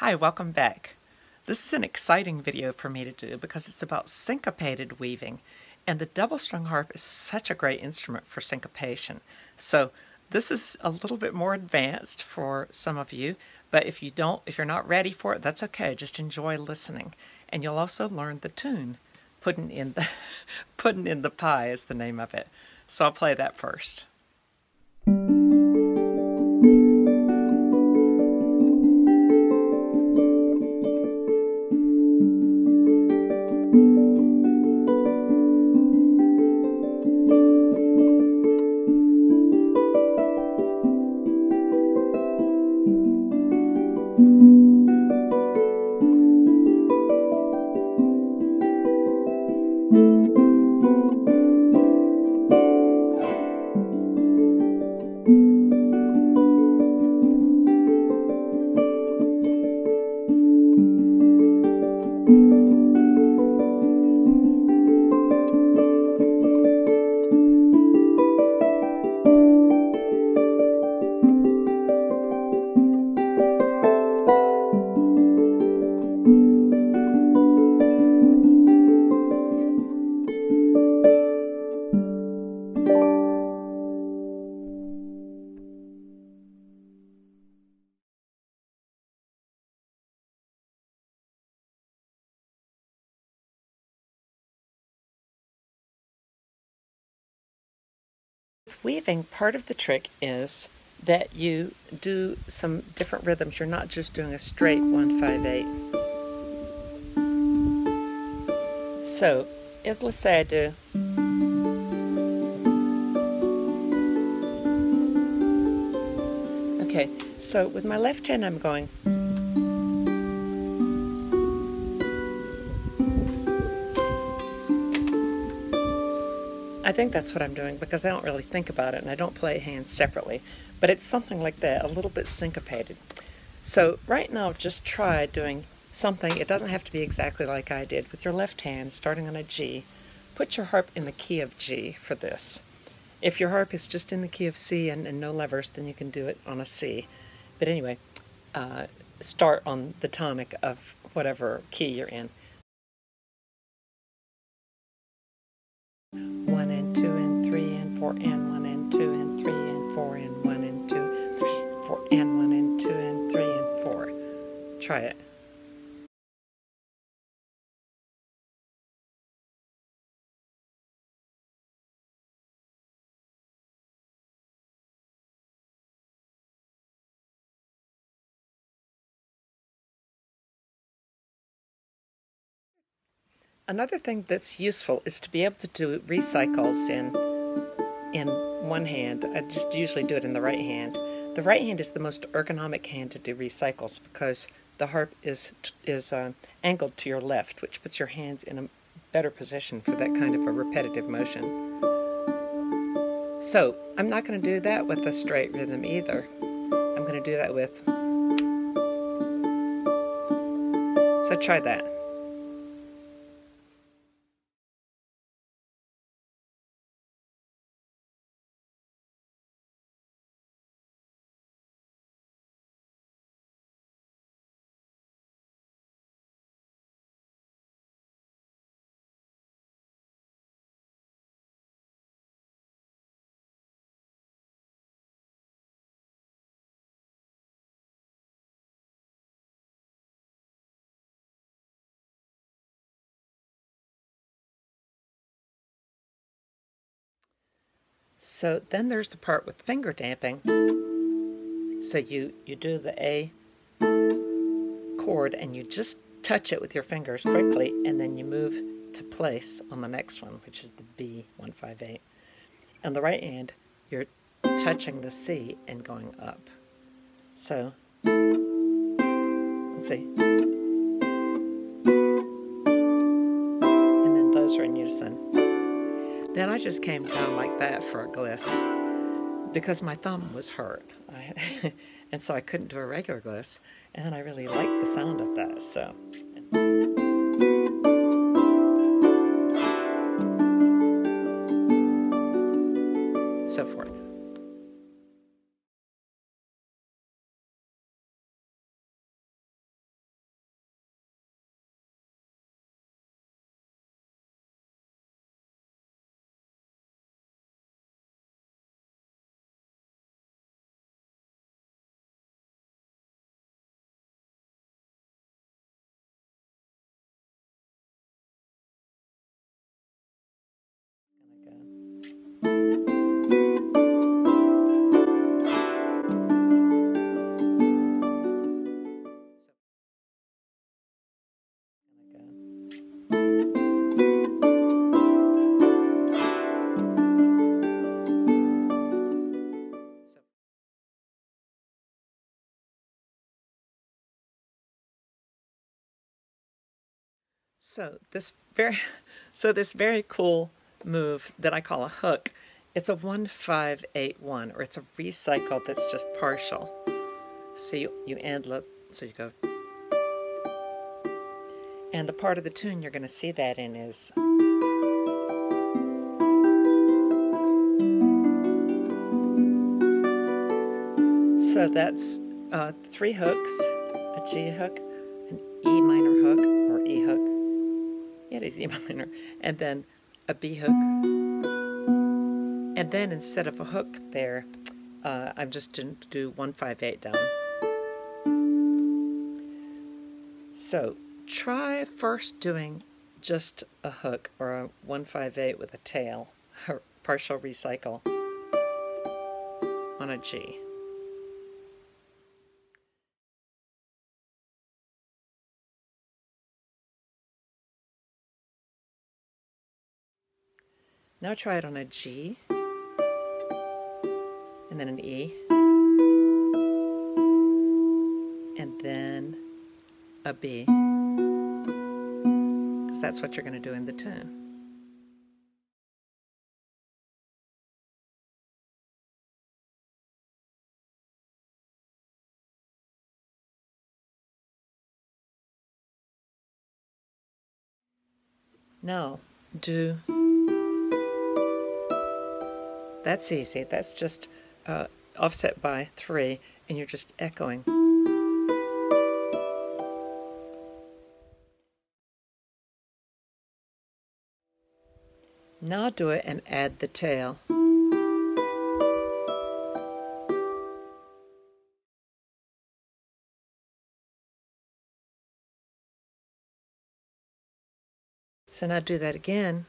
Hi, welcome back. This is an exciting video for me to do because it's about syncopated weaving and the double strung harp is such a great instrument for syncopation. So this is a little bit more advanced for some of you, but if you don't, if you're not ready for it, that's okay. Just enjoy listening. And you'll also learn the tune. Puddin' in the puddin' in the pie is the name of it. So I'll play that first. Weaving, part of the trick is that you do some different rhythms. You're not just doing a straight 158. So, if let's say I do Okay, so with my left hand I'm going I think that's what I'm doing because I don't really think about it and I don't play hands separately. But it's something like that, a little bit syncopated. So right now, just try doing something. It doesn't have to be exactly like I did. With your left hand, starting on a G, put your harp in the key of G for this. If your harp is just in the key of C and, and no levers, then you can do it on a C. But anyway, uh, start on the tonic of whatever key you're in. Try it. Another thing that's useful is to be able to do recycles in in one hand. I just usually do it in the right hand. The right hand is the most ergonomic hand to do recycles because the harp is is uh, angled to your left, which puts your hands in a better position for that kind of a repetitive motion. So I'm not going to do that with a straight rhythm either. I'm going to do that with. So try that. So then there's the part with finger damping. So you, you do the A chord and you just touch it with your fingers quickly and then you move to place on the next one, which is the B158. On the right hand, you're touching the C and going up. So, let's see. And then those are in unison. Then I just came down like that for a gliss because my thumb was hurt. I, and so I couldn't do a regular gliss. And I really liked the sound of that. So. So forth. So this very, so this very cool move that I call a hook, it's a 1581, or it's a recycle that's just partial. So you, you end, so you go, and the part of the tune you're going to see that in is So that's uh, three hooks, a G hook, an E minor hook, or hook, it is E minor, and then a B hook. And then instead of a hook there, uh, I'm just going to do 158 down. So try first doing just a hook or a 158 with a tail, a partial recycle on a G. Now try it on a G, and then an E, and then a B, because that's what you're going to do in the tune. Now, do that's easy. That's just uh, offset by 3, and you're just echoing. Now do it and add the tail. So now do that again.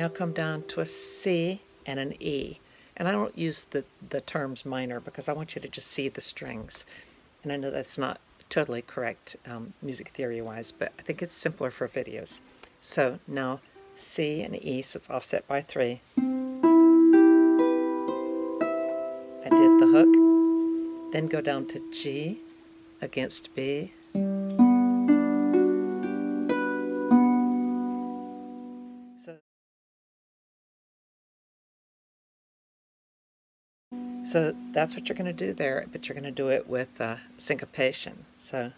Now come down to a C and an E. And I don't use the, the terms minor because I want you to just see the strings. And I know that's not totally correct um, music theory-wise, but I think it's simpler for videos. So now C and E, so it's offset by 3. I did the hook, then go down to G against B, So that's what you're going to do there, but you're going to do it with uh, syncopation. So.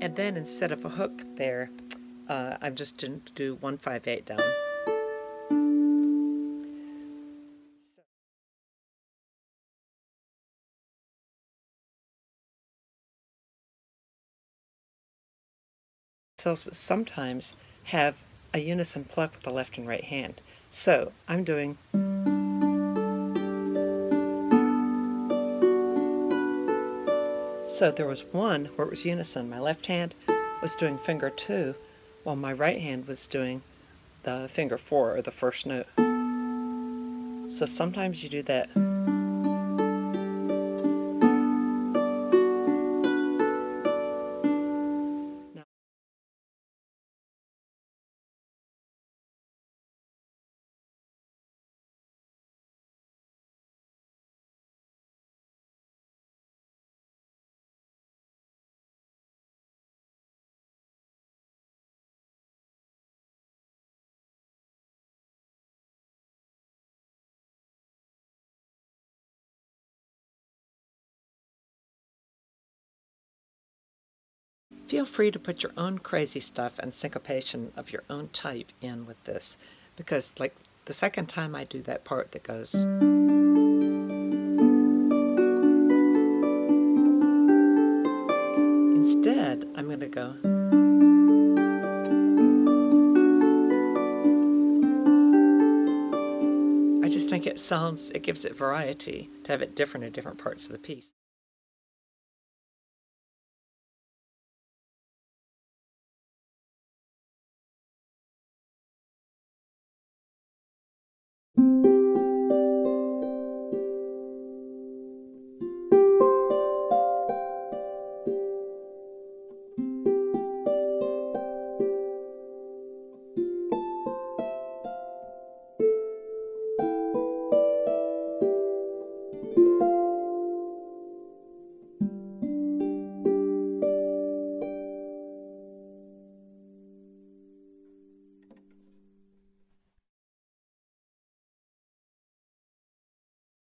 And then instead of a hook there, uh, I'm just going to do 158 down. Cells sometimes have a unison pluck with the left and right hand. So I'm doing So there was one where it was unison. My left hand was doing finger two, while my right hand was doing the finger four, or the first note. So sometimes you do that Feel free to put your own crazy stuff and syncopation of your own type in with this because like the second time I do that part that goes instead I'm going to go I just think it sounds it gives it variety to have it different in different parts of the piece